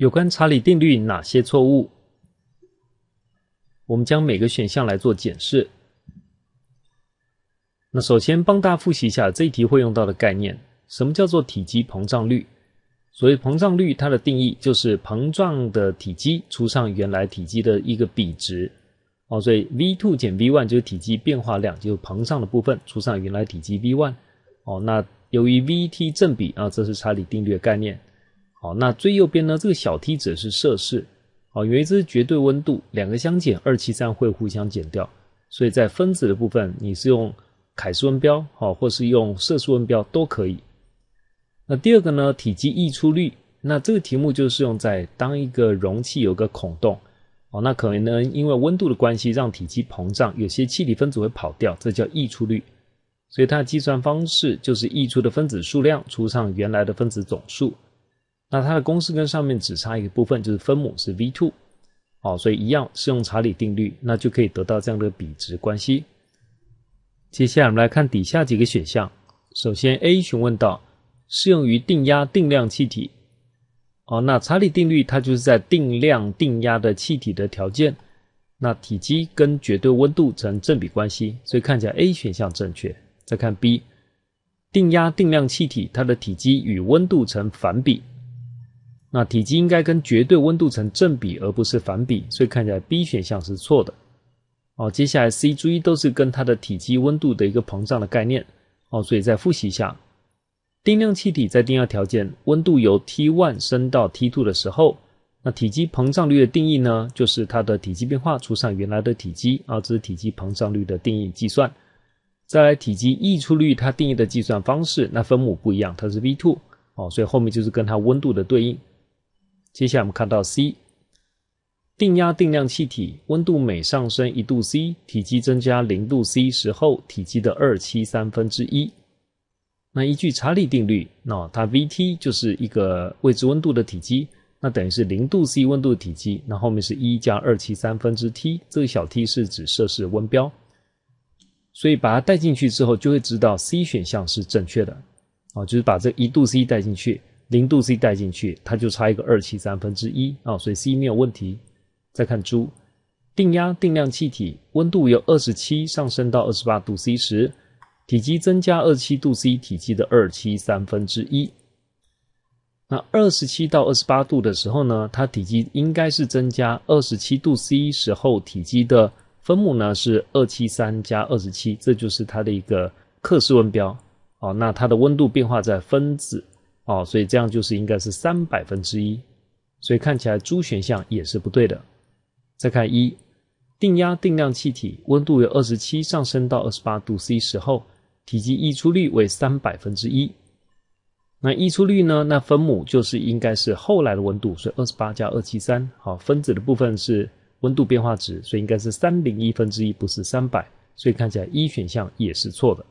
有关查理定律哪些错误？我们将每个选项来做检视。那首先帮大家复习一下这一题会用到的概念：什么叫做体积膨胀率？所谓膨胀率，它的定义就是膨胀的体积除上原来体积的一个比值。哦，所以 v two 减 v one 就是体积变化量，就是膨胀的部分除上原来体积 v one。哦，那由于 v t 正比啊，这是查理定律的概念。好，那最右边呢？这个小 t 指的是摄氏，好，因为这是绝对温度，两个相减，二七三会互相减掉，所以在分子的部分，你是用凯氏温标，好，或是用摄氏温标都可以。那第二个呢？体积溢出率，那这个题目就是用在当一个容器有个孔洞，哦，那可能呢因为温度的关系让体积膨胀，有些气体分子会跑掉，这叫溢出率。所以它的计算方式就是溢出的分子数量除上原来的分子总数。那它的公式跟上面只差一个部分，就是分母是 v two，哦，所以一样适用查理定律，那就可以得到这样的比值关系。接下来我们来看底下几个选项。首先 A 询问到适用于定压定量气体，哦，那查理定律它就是在定量定压的气体的条件，那体积跟绝对温度成正比关系，所以看起来 A 选项正确。再看 B，定压定量气体它的体积与温度成反比。那体积应该跟绝对温度成正比，而不是反比，所以看起来 B 选项是错的。哦，接下来 C、注意都是跟它的体积、温度的一个膨胀的概念。哦，所以再复习一下，定量气体在定压条件，温度由 T1 升到 T2 的时候，那体积膨胀率的定义呢，就是它的体积变化除上原来的体积，啊，这是体积膨胀率的定义计算。再来体积溢出率，它定义的计算方式，那分母不一样，它是 V2。哦，所以后面就是跟它温度的对应。接下来我们看到 C，定压定量气体温度每上升一度 C，体积增加零度 C 时候体积的二七三分之一。那依据查理定律，那它 V T 就是一个未知温度的体积，那等于是零度 C 温度的体积，那后面是一加二七三分之 T，这个小 t 是指摄氏温标，所以把它带进去之后，就会知道 C 选项是正确的，啊，就是把这一度 C 带进去。零度 C 带进去，它就差一个二七三分之一啊，所以 C 没有问题。再看猪，定压定量气体温度由二十七上升到二十八度 C 时，体积增加二七度 C 体积的二七三分之一。那二十七到二十八度的时候呢，它体积应该是增加二十七度 C 时候体积的分母呢是二七三加二十七，这就是它的一个克氏温标。哦，那它的温度变化在分子。哦，所以这样就是应该是三百分之一，所以看起来猪选项也是不对的。再看一，定压定量气体温度由二十七上升到二十八度 C 时候，体积溢出率为三百分之一。那溢出率呢？那分母就是应该是后来的温度，所以二十八加二七三。好，分子的部分是温度变化值，所以应该是三零一分之一，不是三百。所以看起来一选项也是错的。